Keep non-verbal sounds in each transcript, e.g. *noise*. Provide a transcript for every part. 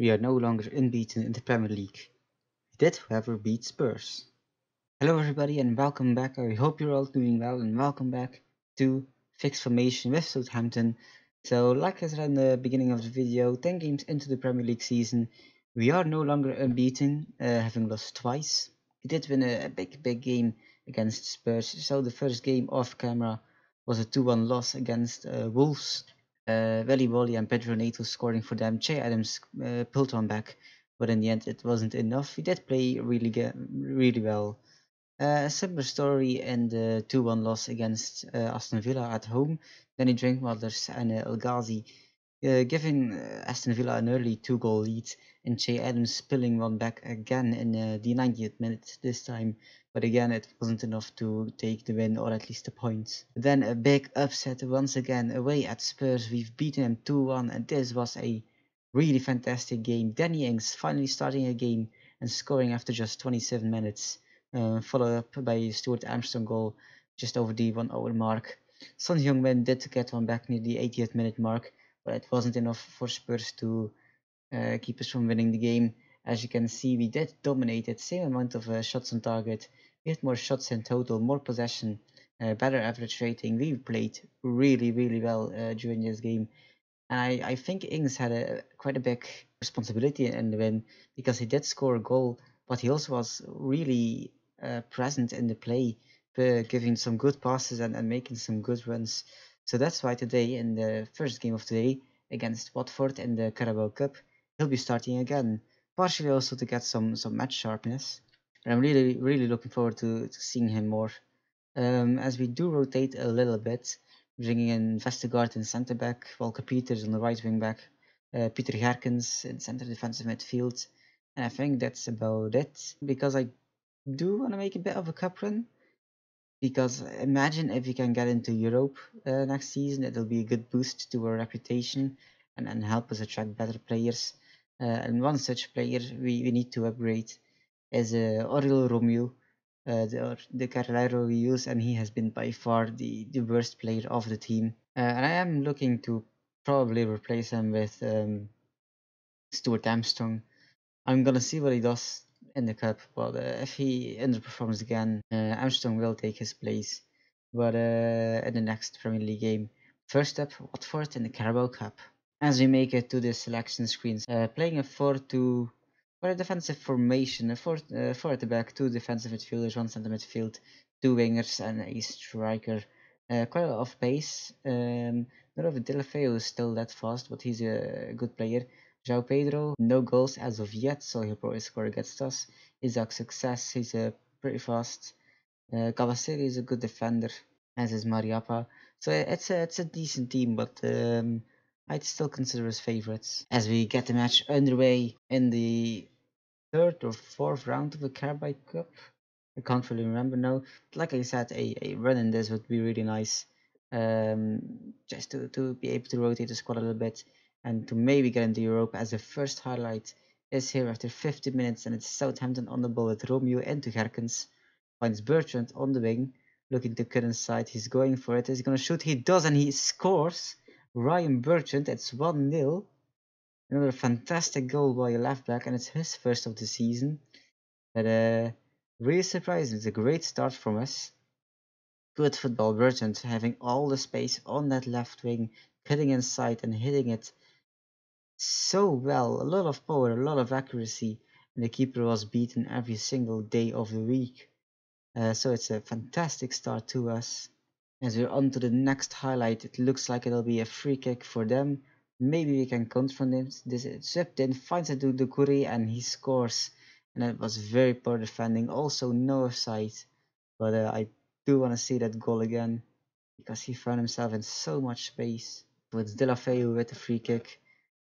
we are no longer unbeaten in the Premier League. We did, however, beat Spurs. Hello everybody and welcome back. I hope you're all doing well and welcome back to Fixed Formation with Southampton. So like I said in the beginning of the video, 10 games into the Premier League season, we are no longer unbeaten, uh, having lost twice. We did win a, a big, big game against Spurs. So the first game off camera was a 2-1 loss against uh, Wolves. Uh, Willy Boly and Pedro Neto scoring for them. Che Adams uh, pulled one back, but in the end it wasn't enough. He did play really really well. Uh, a similar story in the 2-1 loss against uh, Aston Villa at home. Danny Drinkwater and El Ghazi uh, giving uh, Aston Villa an early two-goal lead and Che Adams spilling one back again in uh, the 90th minute this time but again it wasn't enough to take the win or at least the points. Then a big upset once again away at Spurs, we've beaten them 2-1 and this was a really fantastic game. Danny Ings finally starting a game and scoring after just 27 minutes, uh, followed up by Stuart Armstrong goal just over the one hour mark. Son Heung-min did get one back near the 80th minute mark, but it wasn't enough for Spurs to uh, keep us from winning the game. As you can see, we did dominate it, same amount of uh, shots on target, we had more shots in total, more possession, uh, better average rating. We played really, really well uh, during this game. And I, I think Ings had a quite a big responsibility in the win because he did score a goal, but he also was really uh, present in the play, uh, giving some good passes and, and making some good runs. So that's why today, in the first game of today against Watford in the Carabao Cup, he'll be starting again, partially also to get some some match sharpness and I'm really really looking forward to, to seeing him more. Um, as we do rotate a little bit, bringing in Vestergaard in centre back, Walker Peters on the right wing back, uh, Peter Gerkens in centre defensive midfield, and I think that's about it. Because I do want to make a bit of a cup run. Because imagine if we can get into Europe uh, next season, it'll be a good boost to our reputation and, and help us attract better players. Uh, and one such player we, we need to upgrade is uh, Oriol Romeu, uh, the, the Carrilero we use, and he has been by far the, the worst player of the team. Uh, and I am looking to probably replace him with um, Stuart Armstrong. I'm gonna see what he does in the cup, but uh, if he underperforms again, uh, Armstrong will take his place. But uh, in the next Premier League game, first up, Watford in the Carabao Cup. As we make it to the selection screens, playing a 4-2 for a defensive formation, a four, uh, four at the back, two defensive midfielders, one centre midfield, two wingers, and a striker. Uh, quite a lot of pace. Um, not of Deulofeu is still that fast, but he's a good player. João Pedro, no goals as of yet, so he'll probably score against us. Isaac Success, he's uh, pretty fast. Uh, Kabasele is a good defender, as is Mariappa. So it's a it's a decent team, but um, I'd still consider us favourites. As we get the match underway in the third or fourth round of the Carabao Cup. I can't really remember now. Like I said, a, a run in this would be really nice. Um, just to, to be able to rotate the squad a little bit and to maybe get into Europe as the first highlight is here after 50 minutes and it's Southampton on the ball with Romeu into Gerkens. Finds Bertrand on the wing, looking to cut inside. He's going for it. He's going to shoot? He does and he scores. Ryan Bertrand, it's 1 0. Another fantastic goal by a left back, and it's his first of the season. But uh, really surprising. It's a great start from us. Good football, Bertrand having all the space on that left wing, cutting inside and hitting it so well. A lot of power, a lot of accuracy, and the keeper was beaten every single day of the week. Uh, so it's a fantastic start to us. As we're on to the next highlight, it looks like it'll be a free kick for them. Maybe we can confront him. This swept in, finds it to Doucouré and he scores. And it was very poor defending. Also no offside. But uh, I do want to see that goal again. Because he found himself in so much space. So it's Deulofeu with the free kick.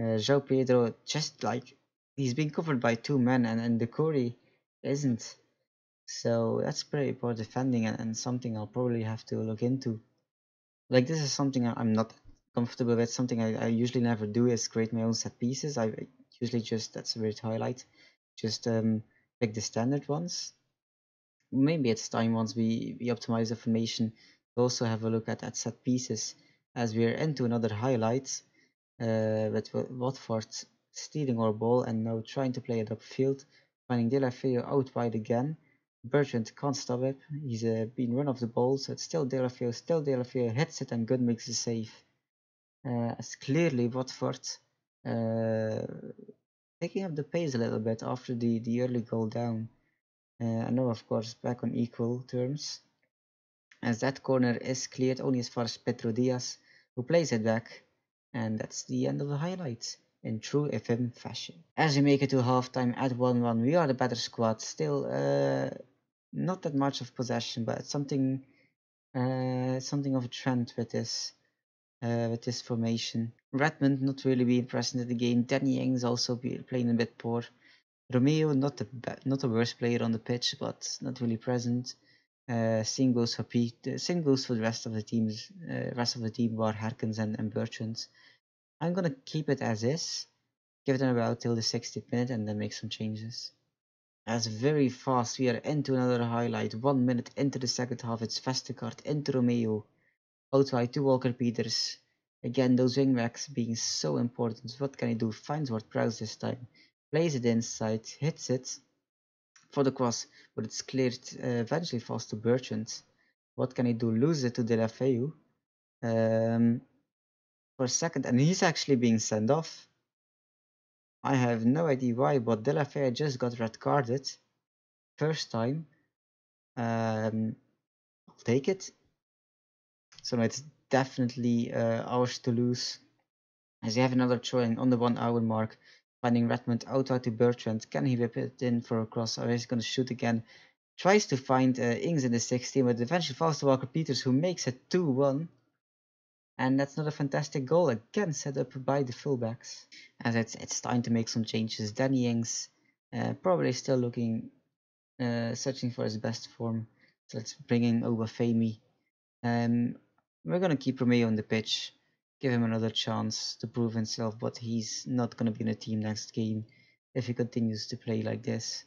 Uh, João Pedro just like he's being covered by two men and, and Doucouré isn't. So that's pretty poor defending and, and something I'll probably have to look into. Like this is something I'm not comfortable with. Something I, I usually never do is create my own set pieces. I usually just, that's a weird highlight, just um, pick the standard ones. Maybe it's time once we, we optimize the formation to also have a look at, at set pieces as we're into another highlight uh, with Watford stealing our ball and now trying to play it upfield, finding Deulofeu out wide again. Bertrand can't stop it. He's uh, been run off the ball, so it's still Deulofeu, still Deulofeu hits it and Gunn makes the save. Uh, it's clearly Watford uh, picking up the pace a little bit after the, the early goal down. Uh, and now, of course, back on equal terms. As that corner is cleared only as far as Pedro Diaz, who plays it back. And that's the end of the highlights in true FM fashion. As we make it to halftime at 1-1, we are the better squad. Still, uh, not that much of possession, but something, uh, something of a trend with this, uh, with this formation. Redmond not really being present in the game. Danny Ings also playing a bit poor. Romeu not the not the worst player on the pitch, but not really present. Uh, same for Pete. Uh, same goes for the rest of the teams. Uh, rest of the team bar Gerkens and, and. I'm gonna keep it as is. Give them about till the 60th minute and then make some changes. As very fast we are into another highlight. One minute into the second half, it's Vestergaard into Romeu. Out wide to Walker Peters. Again, those wingbacks being so important. What can he do? Finds Ward Prowse this time. Plays it inside, hits it for the cross, but it's cleared uh, eventually falls to Bertrand. What can he do? Lose it to Deulofeu um, for a second, and he's actually being sent off. I have no idea why, but Deulofeu just got red carded. First time. Um, I'll take it. So it's definitely uh, ours to lose. As we have another throwing on the one hour mark, finding Redmond out to Bertrand. Can he whip it in for a cross or is he going to shoot again? Tries to find uh, Ings in the 16, but eventually falls to Walker Peters who makes it 2 1. And that's not a fantastic goal again set up by the fullbacks. As it's, it's time to make some changes. Danny Ings uh, probably still looking, uh, searching for his best form. So let's bring in Obafemi. Um, we're going to keep Romeu on the pitch, give him another chance to prove himself, but he's not going to be in the team next game if he continues to play like this.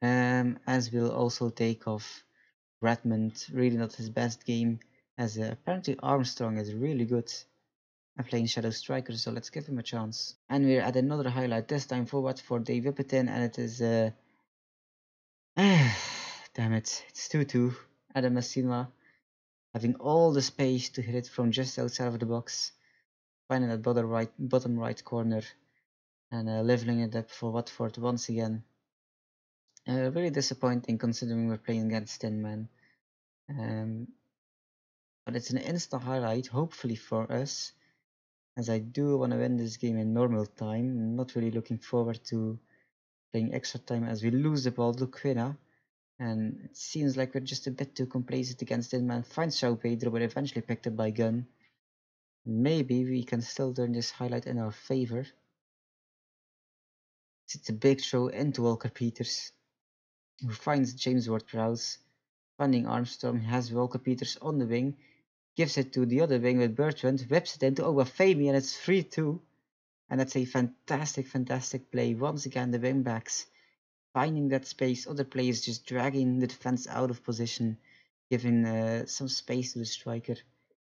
Um, as we'll also take off Redmond, really not his best game, as uh, apparently Armstrong is really good at playing Shadow Striker, so let's give him a chance. And we're at another highlight, this time forward for Watford, they whip it and it is... Uh... *sighs* Damn it, it's 2-2. Adam Masina having all the space to hit it from just outside of the box, finding that bottom right, bottom right corner, and uh, leveling it up for Watford once again. Uh, really disappointing considering we're playing against Tin Man. Um, but it's an insta highlight, hopefully for us, as I do want to win this game in normal time. I'm not really looking forward to playing extra time as we lose the ball to Quina and it seems like we're just a bit too complacent against it. Man finds João Pedro, but eventually picked up by Gunn. Maybe we can still turn this highlight in our favor. It's a big throw into Walker Peters, who finds James Ward-Prowse. Finding Armstrong, has Walker Peters on the wing, gives it to the other wing with Bertrand, whips it into Obafemi, and it's 3-2. And that's a fantastic, fantastic play. Once again, the wing backs finding that space, other players just dragging the defense out of position, giving uh, some space to the striker.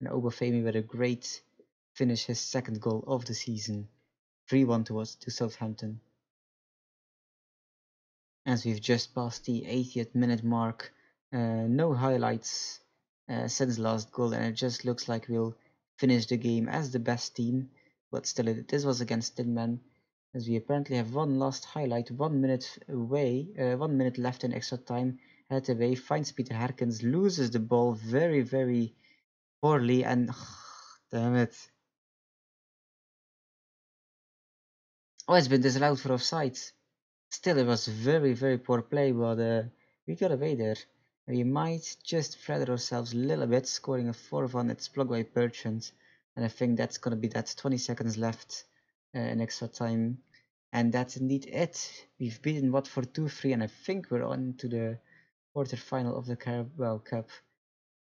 And Obafemi with a great finish, his second goal of the season. 3-1 to us to Southampton. As we've just passed the 80th minute mark, uh, no highlights uh, since last goal, and it just looks like we'll finish the game as the best team. But still, this was against Tinman, as we apparently have one last highlight, one minute away, uh, one minute left in extra time. Head away, finds Peter Gerkens, loses the ball very, very poorly, and *sighs* damn it. Oh, it's been disallowed for offside. Still, it was very, very poor play, but uh, we got away there. We might just flatter ourselves a little bit, scoring a 4-1. It's blocked by Bertrand, and I think that's gonna be that 20 seconds left uh, in extra time. And that's indeed it. We've beaten Watford 2-3 and I think we're on to the quarter-final of the Carabao Cup.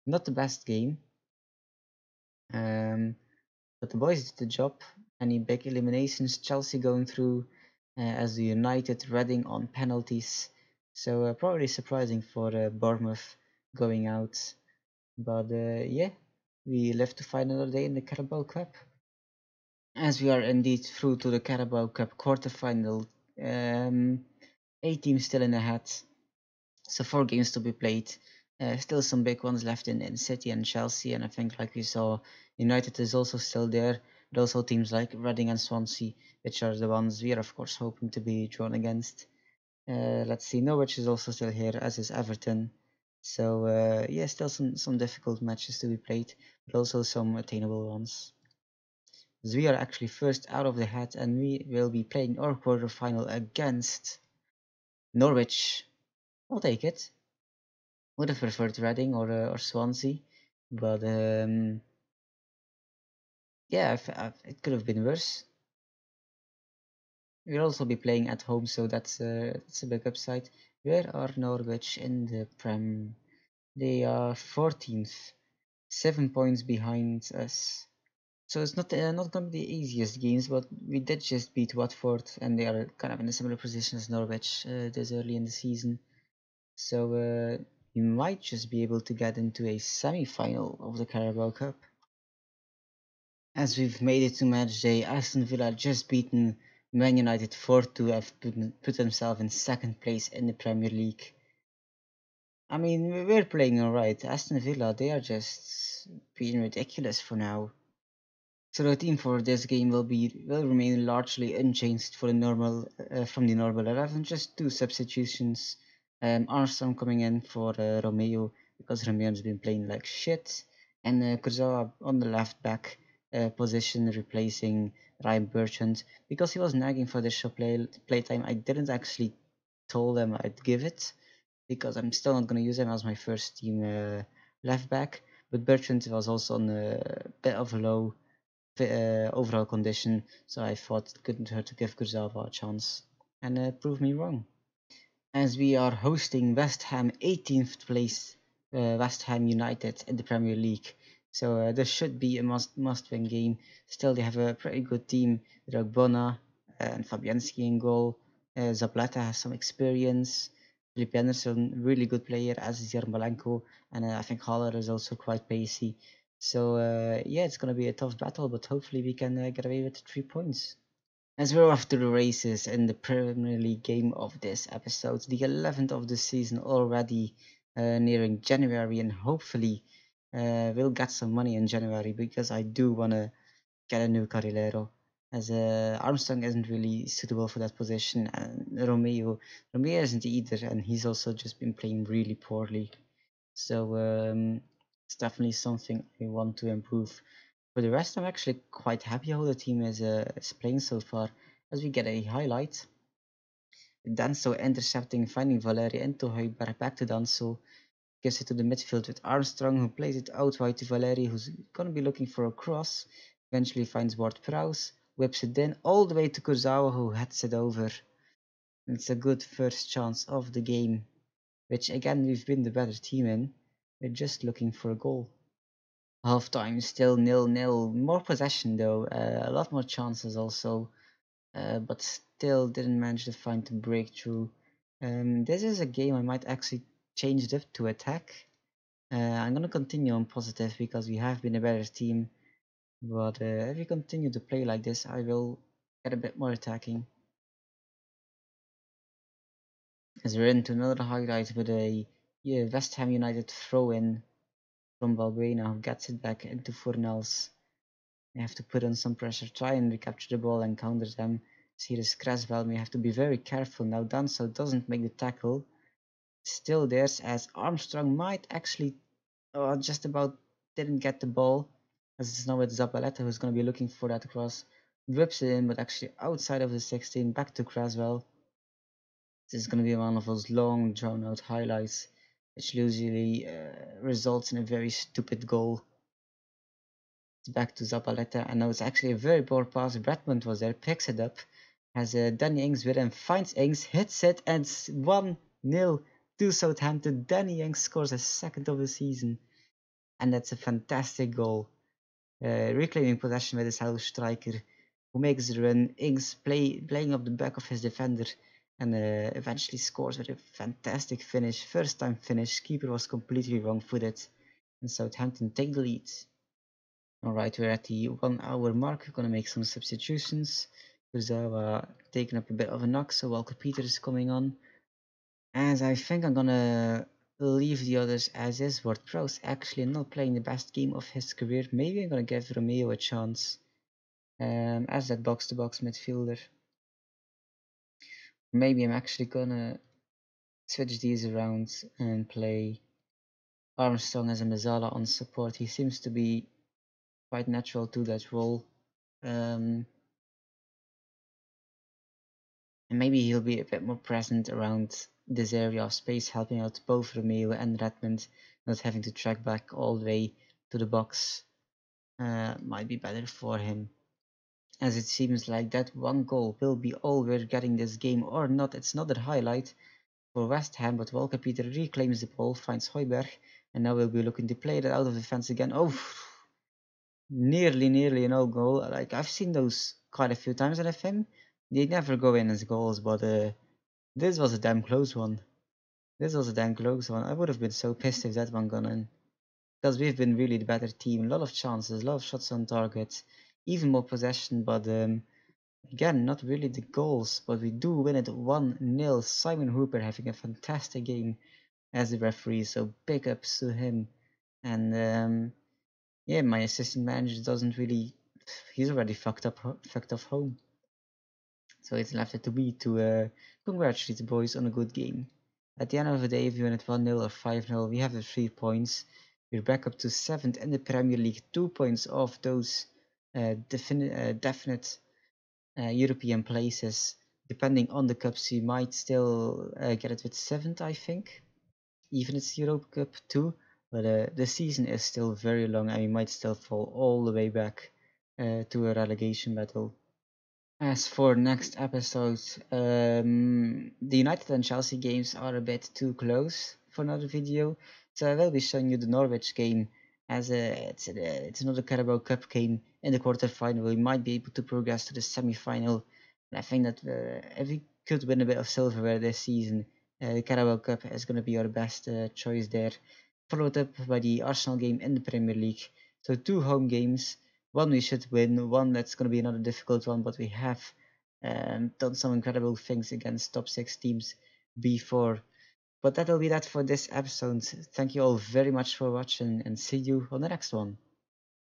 Not the best game. Um, but the boys did the job. Any big eliminations, Chelsea going through uh, as the United, Reading on penalties. So uh, probably surprising for uh, Bournemouth going out. But uh, yeah, we live to find another day in the Carabao Cup. As we are indeed through to the Carabao Cup quarterfinal. Um, eight teams still in the hat, so four games to be played. Uh, still some big ones left in, in City and Chelsea, and I think, like we saw, United is also still there. But also teams like Reading and Swansea, which are the ones we are, of course, hoping to be drawn against. Uh, let's see, Norwich is also still here, as is Everton. So uh, yeah, still some some difficult matches to be played, but also some attainable ones. We are actually first out of the hat, and we will be playing our quarter final against Norwich. I'll take it. Would have preferred Reading or uh, or Swansea, but um, yeah, I've, I've, it could have been worse. We'll also be playing at home, so that's uh, that's a big upside. Where are Norwich in the Prem? They are 14th, seven points behind us. So it's not uh, not going to be the easiest games, but we did just beat Watford, and they are kind of in a similar position as Norwich uh, this early in the season. So uh, we might just be able to get into a semi-final of the Carabao Cup. As we've made it to match day, Aston Villa just beaten Man United 4-2 have put, put themselves in second place in the Premier League. I mean, we're playing alright. Aston Villa, they are just being ridiculous for now. So the team for this game will be will remain largely unchanged for the normal uh, from the normal 11. Just two substitutions. Um, Armstrong coming in for uh, Romeu because Romeu has been playing like shit, and uh, Kurzawa on the left back uh, position replacing Ryan Bertrand because he was nagging for the show play playtime. I didn't actually told them I'd give it because I'm still not to use him as my first team uh, left back. But Bertrand was also on a bit of a low uh, overall condition, so I thought it couldn't hurt to give Kurzawa a chance and uh, prove me wrong. As we are hosting West Ham 18th place uh, West Ham United in the Premier League. So this should be a must must win game. Still, they have a pretty good team with Ogbonna and Fabianski in goal. Uh, Zabaleta has some experience. Felipe Anderson, really good player, as is Yarmolenko, and I think Haller is also quite pacey. So uh, yeah, it's gonna be a tough battle, but hopefully we can uh, get away with three points. As we're off to the races in the Premier League game of this episode, the 11th of the season already uh, nearing January, and hopefully uh, we'll get some money in January because I do want to get a new Carrilero as uh, Armstrong isn't really suitable for that position and Romeo, Romeu isn't either and he's also just been playing really poorly so um, it's definitely something we want to improve for the rest I'm actually quite happy how the team is, uh, is playing so far as we get a highlight Danso intercepting finding Valery into Højbjerg back to Danso gives it to the midfield with Armstrong, who plays it out wide to Valery, who's going to be looking for a cross. Eventually finds Ward Prowse, whips it in all the way to Kurzawa, who heads it over. It's a good first chance of the game, which again we've been the better team in. We're just looking for a goal. Half time still nil nil. More possession though, uh, a lot more chances also, uh, but still didn't manage to find the breakthrough. Um, this is a game I might actually change it to attack. Uh, I'm gonna continue on positive because we have been a better team. But uh, if we continue to play like this, I will get a bit more attacking. As we're into another highlight with a yeah, West Ham United throw in from Balbuena who gets it back into Fornals. They have to put on some pressure, try and recapture the ball and counter them. See this Cresswell, we have to be very careful now. Danso doesn't make the tackle still there's as Armstrong might actually uh, just about didn't get the ball as it's now with Zabaleta who's going to be looking for that cross whips it in but actually outside of the 16 back to Cresswell this is going to be one of those long drawn out highlights which usually uh, results in a very stupid goal it's back to Zabaleta and now it's actually a very poor pass Redmond was there picks it up has uh, Danny Ings with him finds Ings hits it and 1 0 to Southampton. Danny Ings scores a second of the season, and that's a fantastic goal. Uh, reclaiming possession with his house striker, who makes the run. Ings play, playing up the back of his defender, and uh, eventually scores with a fantastic finish. First time finish. Keeper was completely wrong footed, and Southampton take the lead. Alright, we're at the one hour mark. We're gonna make some substitutions. Kurzawa taking up a bit of a knock, so Walker Peters is coming on. As I think I'm gonna leave the others as is. Ward Prowse actually not playing the best game of his career. Maybe I'm gonna give Romeu a chance um, as that box to box midfielder. Maybe I'm actually gonna switch these around and play Armstrong as a Mezzala on support. He seems to be quite natural to that role. Um, and maybe he'll be a bit more present around this area of space, helping out both Romeu and Redmond, not having to track back all the way to the box. Uh, might be better for him. As it seems like that one goal will be all we're getting this game or not. It's not a highlight for West Ham, but Walker Peter reclaims the ball, finds Højbjerg, and now we'll be looking to play that out of the fence again. Oh, nearly, nearly an old goal. Like I've seen those quite a few times in FM. They never go in as goals, but uh, this was a damn close one. This was a damn close one. I would have been so pissed if that one gone in. Because we've been really the better team. A lot of chances, a lot of shots on target, even more possession, but um, again, not really the goals. But we do win it 1 0. Simon Hooper having a fantastic game as the referee, so big ups to him. And um, yeah, my assistant manager doesn't really. He's already fucked up, fucked off home. So it's left it to me to uh, congratulate the boys on a good game. At the end of the day, if you win it 1 0 or 5 0, we have the 3 points. We're back up to 7th in the Premier League, 2 points off those uh, definite, uh, definite uh, European places. Depending on the cups, you might still get it with 7th, I think. Even it's Europa Cup too. But the season is still very long and we might still fall all the way back to a relegation battle. As for next episode, um, the United and Chelsea games are a bit too close for another video, so I will be showing you the Norwich game as a, it's, a, it's another Carabao Cup game in the quarterfinal. We might be able to progress to the semi-final, and I think that uh, if we could win a bit of silverware this season, uh, the Carabao Cup is going to be our best uh, choice there. Followed up by the Arsenal game in the Premier League. So two home games one we should win, one that's going to be another difficult one, but we have um, done some incredible things against top six teams before. But that'll be that for this episode. Thank you all very much for watching and see you on the next one.